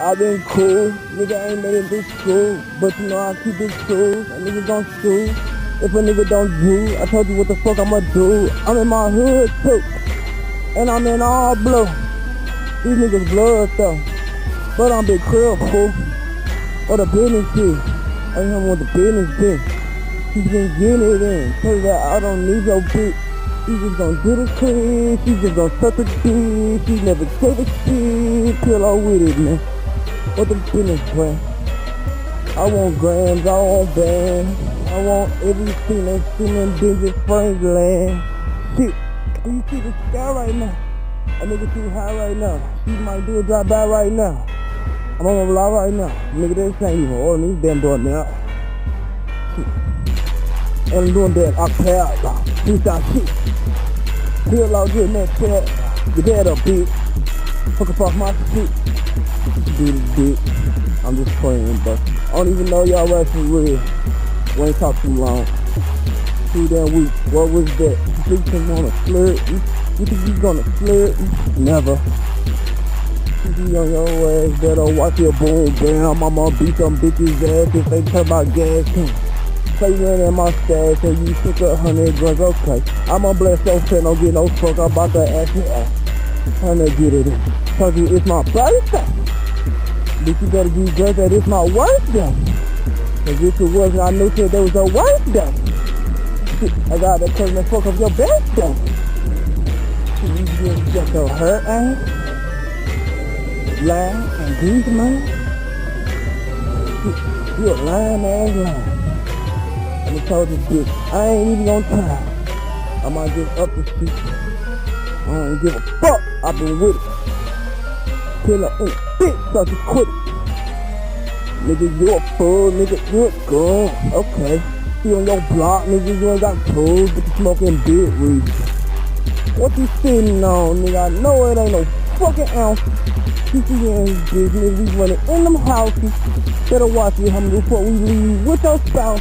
I been cool, nigga ain't made it this school, but you know I keep it true. A nigga gon' shoot. If a nigga don't do, I told you what the fuck I'ma do. I'm in my hood too, and I'm in all blue. These niggas blood though, but I'm big crib fool. What the business is? I ain't know what the business is. She's been getting it in. Tell that I don't need your bitch. She just gonna do the clean. She just gonna suck the dick. She never take a shit. Pillow with it, man. What the business plan? I want grams, I want bands. I want everything that's feeling Benjamin Franklin. Shit, do you see the sky right now? A nigga too high right now. He might do a drop by right now. I'm on my block right now. Nigga, this ain't even ordering these damn doing now. And I'm doing that acapella. Freestyle shit. Feel like getting that cat. Get that up, bitch. Fuck up off my. Do this bitch. I'm just playing, but I don't even know y'all rap for real. We ain't talk too long. Two damn weeks. What was that? You think you gonna flirt? You, think you gonna flirt? Never. You on your ass, better watch your boom bam. I'ma beat some bitches ass if they talk about gas. Ain't in my stash and you took a hundred drugs, okay. I'ma bless your friend, don't get no fuck I'm about to ask you ass. Trying to get it in. Cause it's my birthday. But you better be glad that it's my birthday. Cause if it wasn't, I knew that there was a birthday. Shit, I got to come and fuck up your birthday. You just get your hurt ass. Lying and grease man. You- You a lying ass lying. I just told this bitch, I ain't even gonna try. I might just up the street. I don't give a fuck. I've been with it. Kill her in a bitch, so just quit it. Nigga, you a fool, nigga, you a girl. Okay. You on your block, nigga, you ain't got tools, but you smoking big weed. What you sitting on, nigga? I know it ain't no fucking ounce. You see in business, we running in them houses. Better watch it, homie, before we leave with your spouse.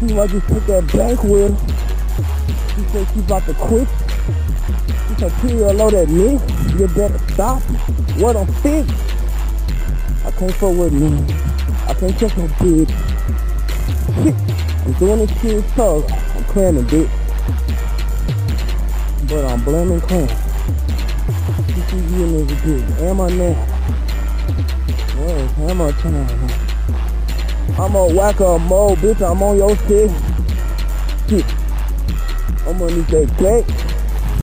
She might just took that bank with her. She said she about to quit. She said, Period, load at me. You better stop. What I'm fit. I can't fuck with me. I can't trust no bitch. I'm doing this shit tough. I'm clamming, bitch. But I'm blaming clam. You see you in this bitch. Am I now? Well, it's hammer time. I'm a whack a mole, bitch. I'm on your shit. I'm gonna need that cake.